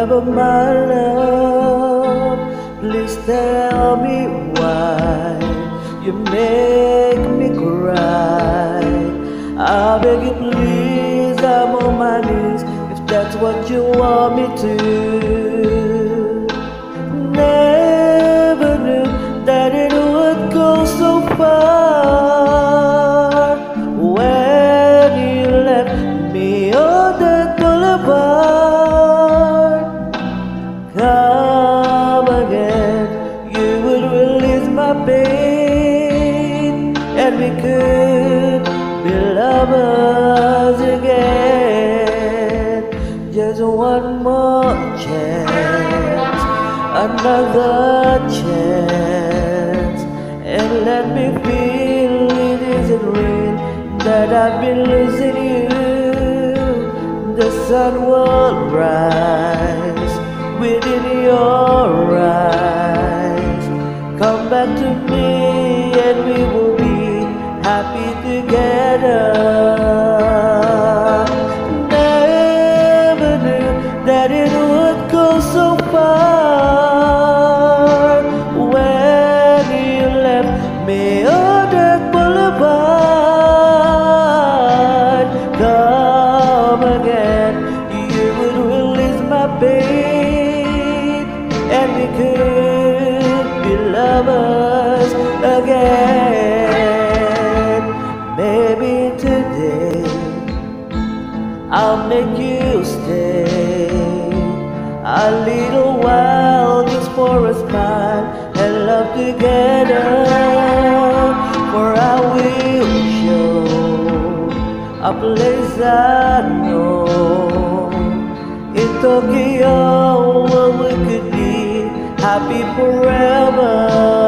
forever, my love. Please tell me why you make me cry. I beg you, please, I'm on my knees if that's what you want me to. Pain, and we could be lovers again. Just one more chance, another chance, and let me feel it isn't real that I've been losing you. The sun will rise happy together. I'll make you stay a little while just for a smile and love together. For I will show a place I know in Tokyo where we could be happy forever.